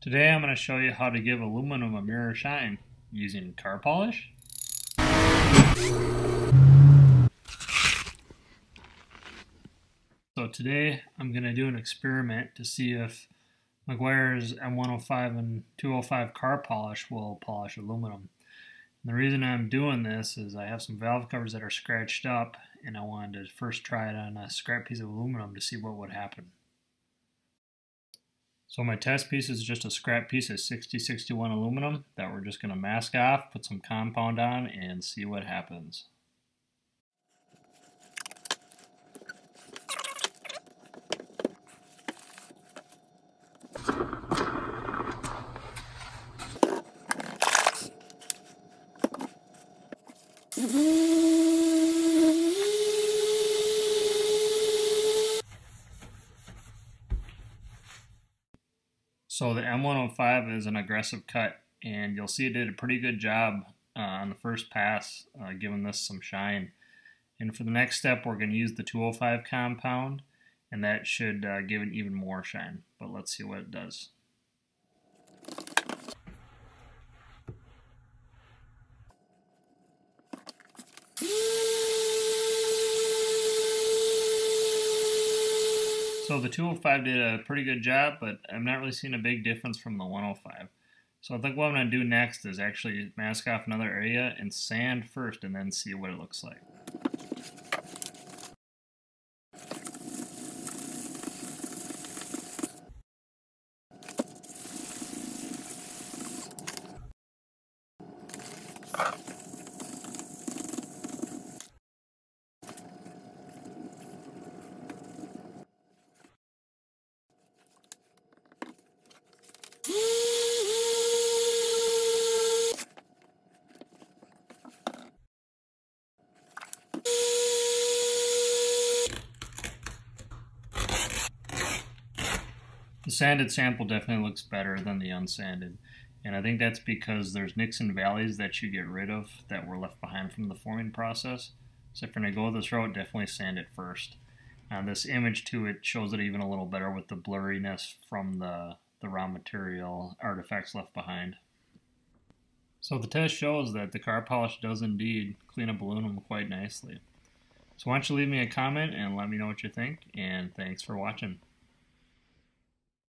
Today I'm going to show you how to give aluminum a mirror shine using car polish. So today I'm going to do an experiment to see if Meguiar's M105 and 205 car polish will polish aluminum. And the reason I'm doing this is I have some valve covers that are scratched up and I wanted to first try it on a scrap piece of aluminum to see what would happen. So my test piece is just a scrap piece of 6061 aluminum that we're just going to mask off, put some compound on, and see what happens. So the M105 is an aggressive cut, and you'll see it did a pretty good job uh, on the first pass, uh, giving this some shine. And for the next step, we're going to use the 205 compound, and that should uh, give it even more shine. But let's see what it does. So the 205 did a pretty good job, but I'm not really seeing a big difference from the 105. So I think what I'm going to do next is actually mask off another area and sand first and then see what it looks like. The sanded sample definitely looks better than the unsanded. And I think that's because there's nicks and valleys that you get rid of that were left behind from the forming process. So if you're going to go this route, definitely sand it first. Uh, this image too, it shows it even a little better with the blurriness from the, the raw material artifacts left behind. So the test shows that the car polish does indeed clean up aluminum quite nicely. So why don't you leave me a comment and let me know what you think, and thanks for watching.